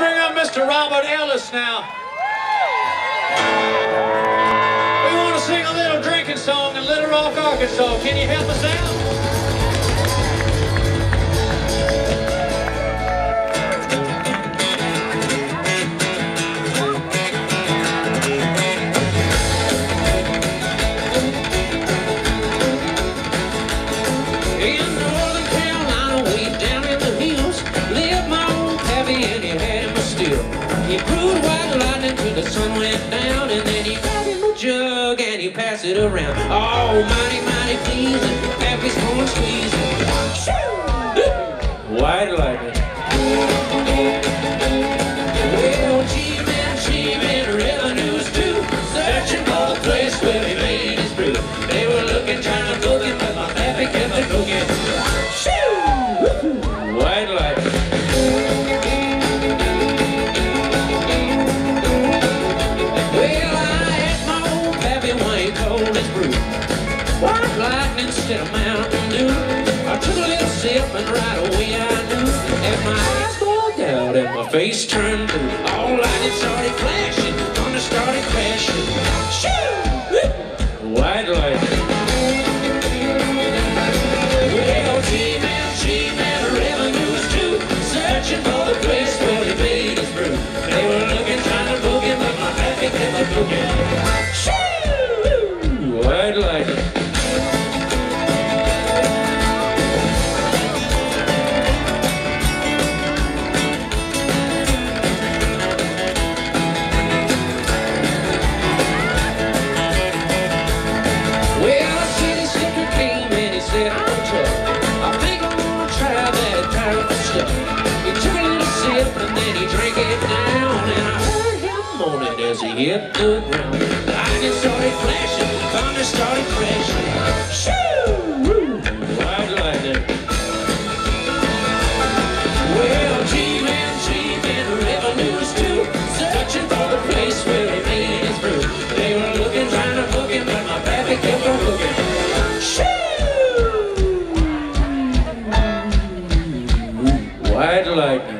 bring up Mr. Robert Ellis now. We want to sing a little drinking song in Little Rock, Arkansas. Can you help us out? He brewed white lightning till the sun went down, and then he got him a jug and he passed it around. Oh, mighty, mighty pleasing, pappy's corn squeezing. White lightning. White lightning instead of Mountain Dew. I took a little sip and right away I knew. And my eyes bugged out and my face turned blue. All lightning started flashing, thunder started crashing. Shoo! White lightning. Well, G-Man, revenues too. Searching for the place where he made his brew. They were looking, trying to but my kept a hit the ground. Lightning started flashing, thunder started crashing. Shoo! White lightning. Well, G-Man, G-Man, revenues too. Searching for the place where he made his brew. They were looking, trying to hook him, but my baby kept on hooking. Shoo! White lightning.